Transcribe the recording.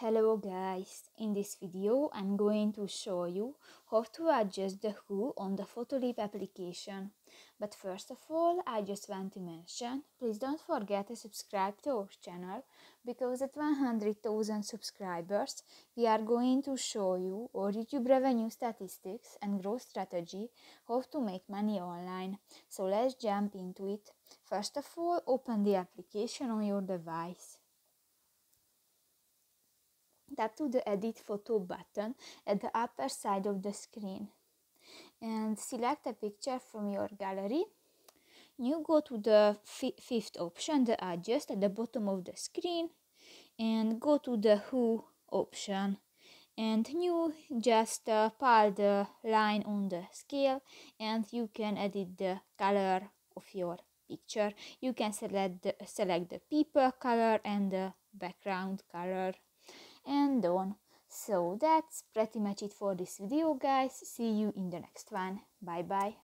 Hello guys, in this video I'm going to show you how to adjust the hue on the Photoleap application. But first of all, I just want to mention, please don't forget to subscribe to our channel because at 100,000 subscribers we are going to show you our YouTube revenue statistics and growth strategy how to make money online. So let's jump into it. First of all, open the application on your device tap to the edit photo button at the upper side of the screen. And select a picture from your gallery. You go to the fifth option the adjust at the bottom of the screen and go to the hue option. And you just uh, pile the line on the scale and you can edit the color of your picture. You can select the, select the people color and the background color and on. So that's pretty much it for this video guys. See you in the next one. Bye bye.